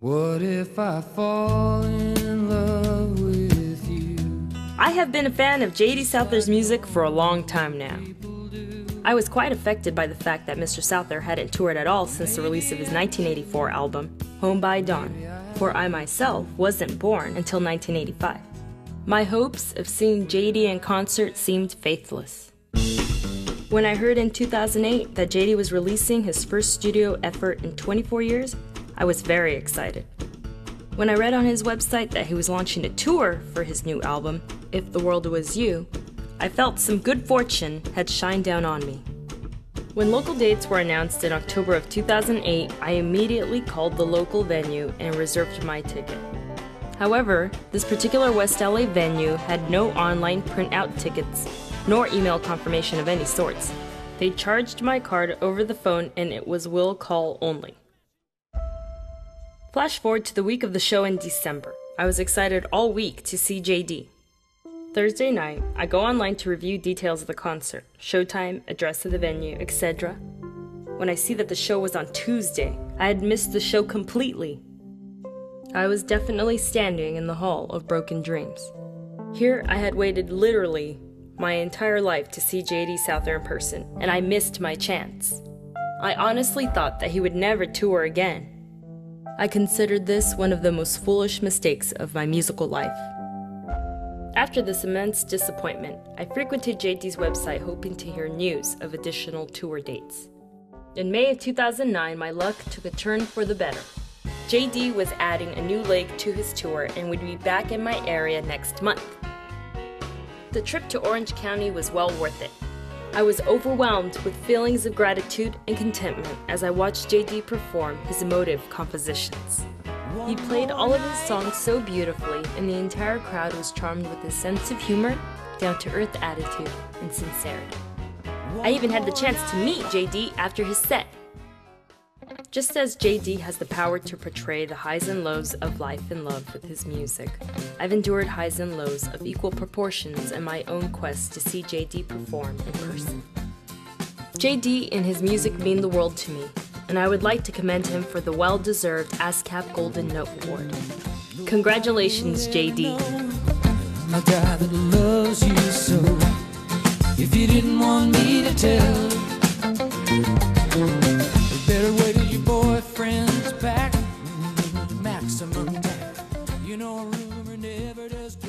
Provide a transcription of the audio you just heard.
What if I fall in love with you? I have been a fan of J.D. Souther's music for a long time now. I was quite affected by the fact that Mr. Souther hadn't toured at all since the release of his 1984 album, Home by Dawn, for I myself wasn't born until 1985. My hopes of seeing JD in concert seemed faithless. When I heard in 2008 that JD was releasing his first studio effort in 24 years, I was very excited. When I read on his website that he was launching a tour for his new album, If the World Was You, I felt some good fortune had shined down on me. When local dates were announced in October of 2008, I immediately called the local venue and reserved my ticket. However, this particular West LA venue had no online printout tickets, nor email confirmation of any sorts. They charged my card over the phone and it was will call only. Flash forward to the week of the show in December. I was excited all week to see JD. Thursday night, I go online to review details of the concert showtime, address of the venue, etc. When I see that the show was on Tuesday, I had missed the show completely. I was definitely standing in the Hall of Broken Dreams. Here, I had waited literally my entire life to see JD Souther in person, and I missed my chance. I honestly thought that he would never tour again. I considered this one of the most foolish mistakes of my musical life. After this immense disappointment, I frequented JD's website hoping to hear news of additional tour dates. In May of 2009, my luck took a turn for the better. JD was adding a new leg to his tour and would be back in my area next month. The trip to Orange County was well worth it. I was overwhelmed with feelings of gratitude and contentment as I watched JD perform his emotive compositions. He played all of his songs so beautifully, and the entire crowd was charmed with his sense of humor, down to earth attitude, and sincerity. I even had the chance to meet JD after his set. Just as JD has the power to portray the highs and lows of life and love with his music, I've endured highs and lows of equal proportions in my own quest to see JD perform in person. JD and his music mean the world to me, and I would like to commend him for the well deserved ASCAP Golden Note Award. Congratulations, JD. My guy that loves you so. If you didn't want me to tell rumor never does.